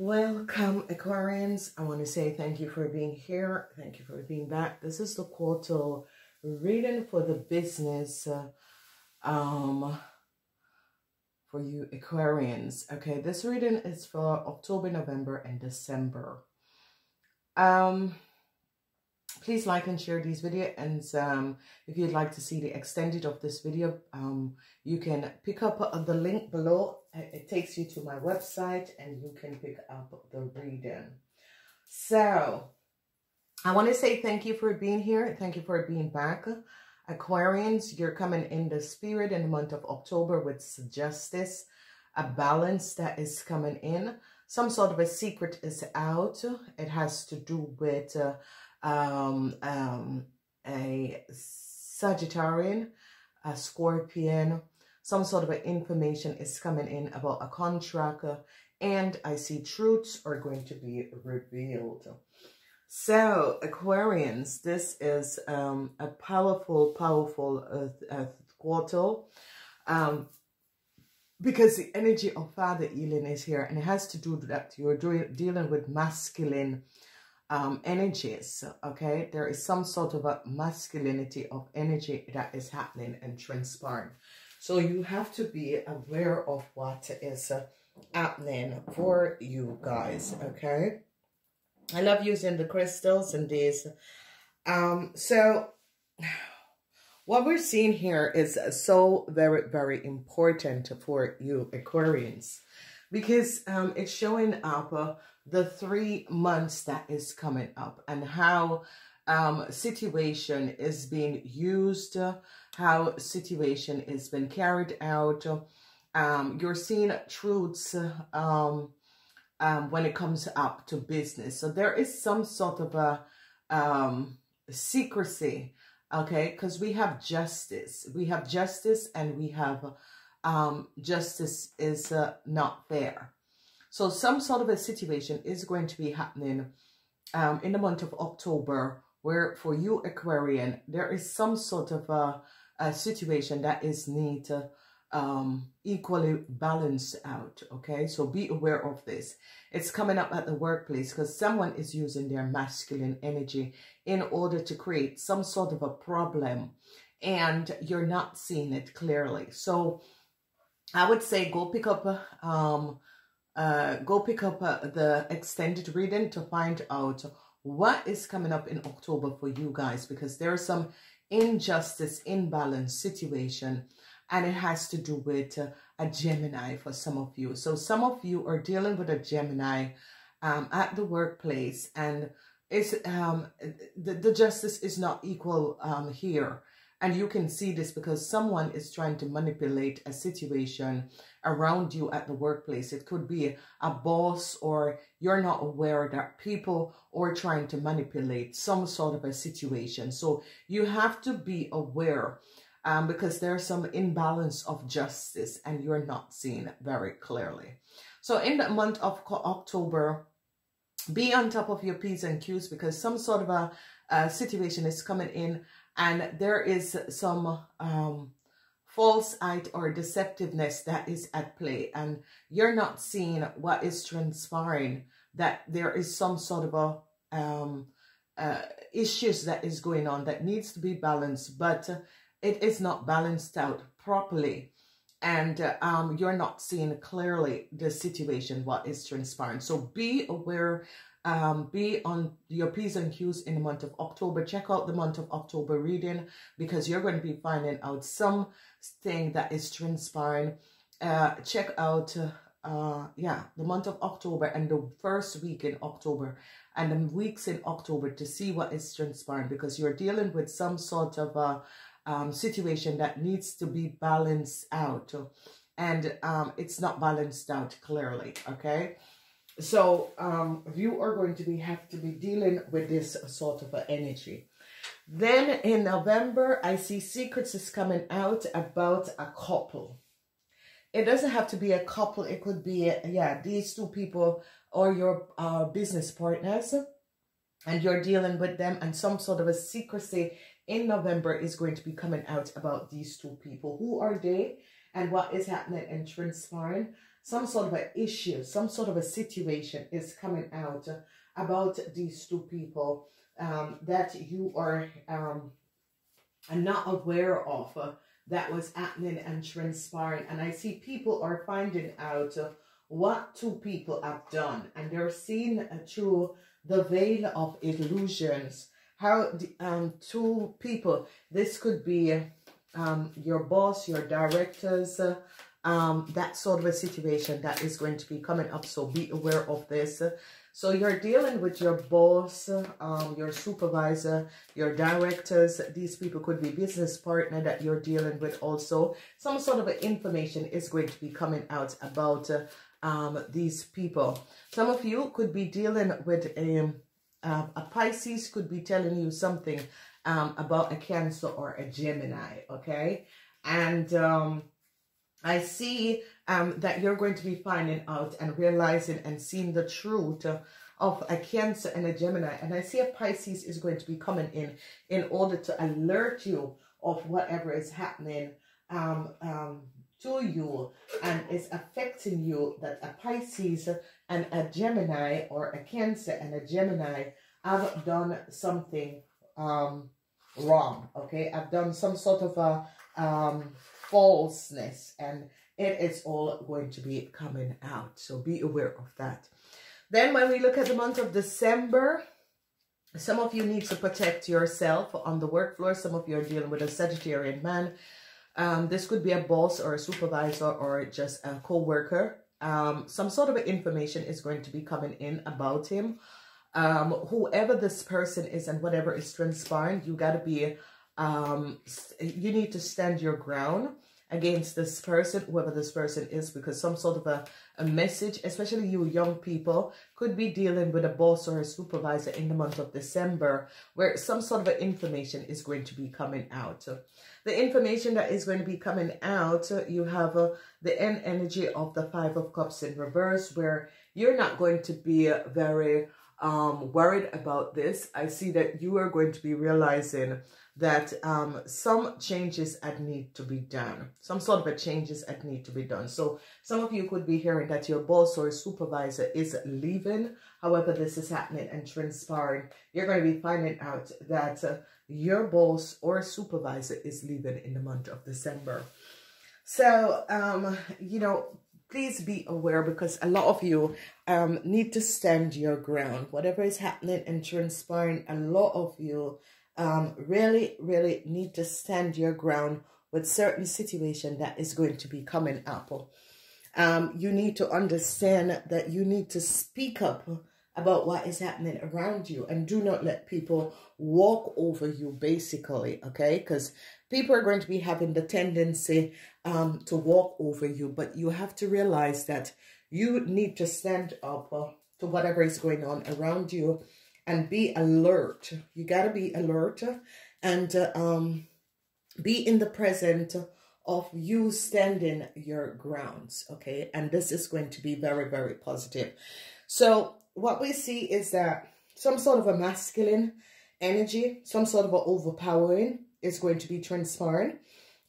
Welcome, Aquarians. I want to say thank you for being here. Thank you for being back. This is the quarter reading for the business uh, um, for you Aquarians. Okay, this reading is for October, November, and December. Um, please like and share this video and um, if you'd like to see the extended of this video um, you can pick up the link below. It takes you to my website and you can pick up the reading so I want to say thank you for being here. Thank you for being back. Aquarians you're coming in the spirit in the month of October with justice a balance that is coming in. Some sort of a secret is out. It has to do with uh, um, um, a Sagittarian, a Scorpion, some sort of information is coming in about a contract and I see truths are going to be revealed. So Aquarians, this is um, a powerful, powerful uh, uh, quarter um, because the energy of Father Elin is here and it has to do that you're doing, dealing with masculine um, energies, okay? There is some sort of a masculinity of energy that is happening and transpiring. So you have to be aware of what is happening for you guys, okay? I love using the crystals and these. Um, so what we're seeing here is so very, very important for you Aquarians because um, it's showing up uh, the three months that is coming up and how um, situation is being used, uh, how situation is been carried out. Um, you're seeing truths um, um, when it comes up to business. So there is some sort of a um, secrecy, okay? Because we have justice. We have justice and we have um, justice is uh, not there. So some sort of a situation is going to be happening um, in the month of October where for you Aquarian, there is some sort of a, a situation that is need to um, equally balance out. Okay, so be aware of this. It's coming up at the workplace because someone is using their masculine energy in order to create some sort of a problem and you're not seeing it clearly. So I would say go pick up um, uh, go pick up uh, the extended reading to find out what is coming up in October for you guys because there is some injustice, imbalance situation and it has to do with uh, a Gemini for some of you. So some of you are dealing with a Gemini um, at the workplace and it's um, the, the justice is not equal um, here. And you can see this because someone is trying to manipulate a situation around you at the workplace. It could be a boss or you're not aware that people are trying to manipulate some sort of a situation. So you have to be aware um, because there's some imbalance of justice and you're not seeing very clearly. So in the month of October, be on top of your P's and Q's because some sort of a, a situation is coming in and there is some um, false height or deceptiveness that is at play. And you're not seeing what is transpiring that there is some sort of a um, uh, issues that is going on that needs to be balanced. But it is not balanced out properly. And uh, um, you're not seeing clearly the situation what is transpiring. So be aware um, be on your P's and Q's in the month of October. Check out the month of October reading because you're going to be finding out something that is transpiring. Uh, check out, uh, yeah, the month of October and the first week in October and the weeks in October to see what is transpiring because you're dealing with some sort of a um, situation that needs to be balanced out and um, it's not balanced out clearly, okay? So um, you are going to be have to be dealing with this sort of energy. Then in November, I see secrets is coming out about a couple. It doesn't have to be a couple. It could be, yeah, these two people or your uh, business partners. And you're dealing with them and some sort of a secrecy in November is going to be coming out about these two people. Who are they and what is happening and transpiring? Some sort of an issue, some sort of a situation is coming out about these two people um, that you are um, not aware of uh, that was happening and transpiring. And I see people are finding out uh, what two people have done and they're seeing uh, through the veil of illusions how um, two people, this could be um, your boss, your directors, uh, um, that sort of a situation that is going to be coming up. So be aware of this. So you're dealing with your boss, um, your supervisor, your directors. These people could be business partner that you're dealing with also. Some sort of information is going to be coming out about uh, um, these people. Some of you could be dealing with a, um, uh, a Pisces could be telling you something um, about a Cancer or a Gemini, okay? And um, I see um, that you're going to be finding out and realizing and seeing the truth of a Cancer and a Gemini. And I see a Pisces is going to be coming in in order to alert you of whatever is happening um, um, to you and is affecting you that a Pisces and a Gemini or a Cancer and a Gemini have done something um, wrong, okay? I've done some sort of a um, falseness and it is all going to be coming out. So be aware of that. Then when we look at the month of December, some of you need to protect yourself on the work floor. Some of you are dealing with a Sagittarian man. Um, this could be a boss or a supervisor or just a co-worker. Um, some sort of information is going to be coming in about him. Um, whoever this person is and whatever is transpiring, you got to be, um, you need to stand your ground against this person, whoever this person is, because some sort of a, a message, especially you young people, could be dealing with a boss or a supervisor in the month of December, where some sort of information is going to be coming out. The information that is going to be coming out, you have uh, the end energy of the Five of Cups in reverse, where you're not going to be very um, worried about this. I see that you are going to be realizing that um, some changes at need to be done. Some sort of a changes at need to be done. So some of you could be hearing that your boss or supervisor is leaving. However, this is happening and transpiring. You're going to be finding out that uh, your boss or supervisor is leaving in the month of December. So, um, you know, please be aware because a lot of you um, need to stand your ground. Whatever is happening and transpiring, a lot of you um, really, really need to stand your ground with certain situation that is going to be coming up. Um, you need to understand that you need to speak up about what is happening around you and do not let people walk over you basically okay because people are going to be having the tendency um, to walk over you but you have to realize that you need to stand up uh, to whatever is going on around you and be alert. You got to be alert and uh, um, be in the present of you standing your grounds, okay? And this is going to be very, very positive. So what we see is that some sort of a masculine energy, some sort of an overpowering is going to be transpiring.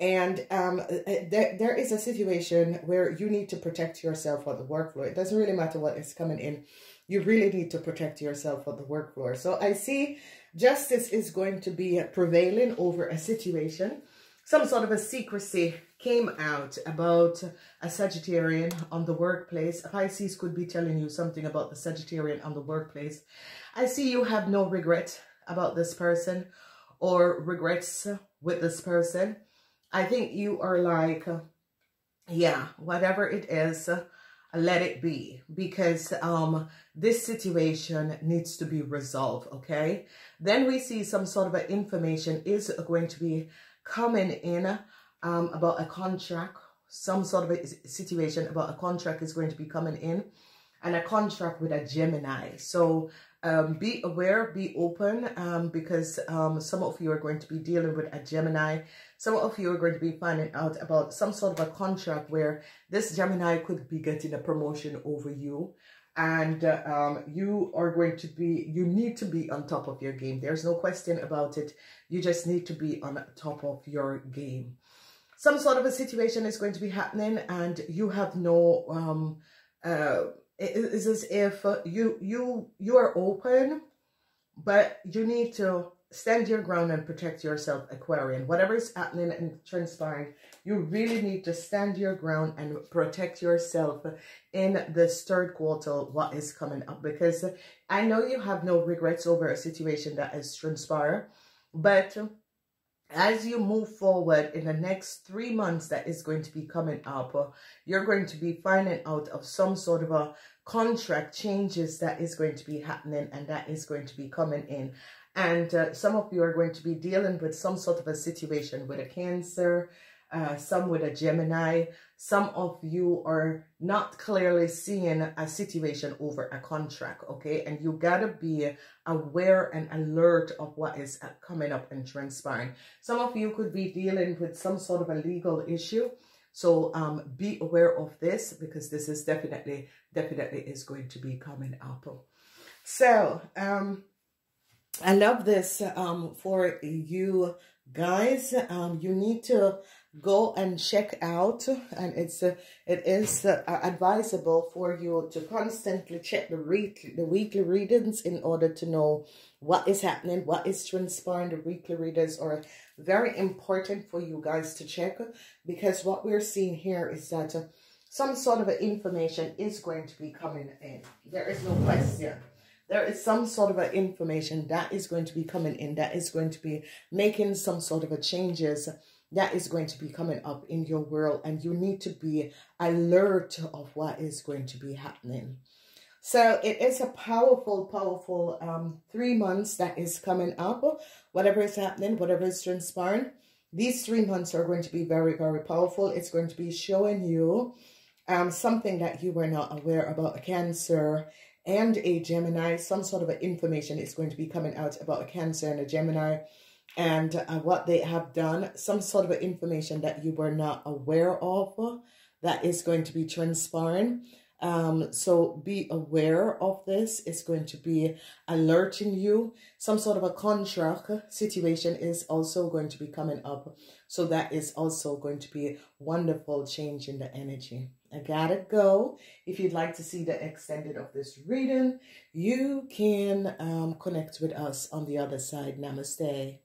And um, uh, there, there is a situation where you need to protect yourself on the workflow. It doesn't really matter what is coming in you really need to protect yourself on the work floor. So I see justice is going to be prevailing over a situation. Some sort of a secrecy came out about a Sagittarian on the workplace. Pisces could be telling you something about the Sagittarian on the workplace. I see you have no regret about this person or regrets with this person. I think you are like, yeah, whatever it is, let it be because um, this situation needs to be resolved, okay? Then we see some sort of information is going to be coming in um, about a contract, some sort of a situation about a contract is going to be coming in and a contract with a Gemini. So um, be aware, be open, um, because um, some of you are going to be dealing with a Gemini. Some of you are going to be finding out about some sort of a contract where this Gemini could be getting a promotion over you. and uh, um, you are going to be, you need to be on top of your game. There's no question about it. You just need to be on top of your game. Some sort of a situation is going to be happening and you have no, um, uh, it's as if you, you, you are open, but you need to stand your ground and protect yourself, Aquarian. Whatever is happening and transpiring, you really need to stand your ground and protect yourself in this third quarter, what is coming up. Because I know you have no regrets over a situation that has transpired, but as you move forward in the next three months that is going to be coming up, you're going to be finding out of some sort of a contract changes that is going to be happening and that is going to be coming in. And uh, some of you are going to be dealing with some sort of a situation with a Cancer, uh, some with a Gemini. Some of you are not clearly seeing a situation over a contract, okay? And you got to be aware and alert of what is coming up and transpiring. Some of you could be dealing with some sort of a legal issue. So um, be aware of this because this is definitely, definitely is going to be coming up. So, um, I love this um, for you guys. Um, you need to go and check out and it's uh, it is uh, advisable for you to constantly check the weekly the weekly readings in order to know what is happening what is transpiring the weekly readings are very important for you guys to check because what we're seeing here is that uh, some sort of information is going to be coming in there is no question there is some sort of information that is going to be coming in, that is going to be making some sort of a changes that is going to be coming up in your world and you need to be alert of what is going to be happening. So it is a powerful, powerful um, three months that is coming up. Whatever is happening, whatever is transpiring, these three months are going to be very, very powerful. It's going to be showing you um, something that you were not aware about a Cancer and a Gemini. Some sort of information is going to be coming out about a Cancer and a Gemini and uh, what they have done. Some sort of information that you were not aware of that is going to be transpiring. Um, so be aware of this. It's going to be alerting you. Some sort of a contract situation is also going to be coming up. So that is also going to be wonderful change in the energy. I gotta go. If you'd like to see the extended of this reading, you can um, connect with us on the other side. Namaste.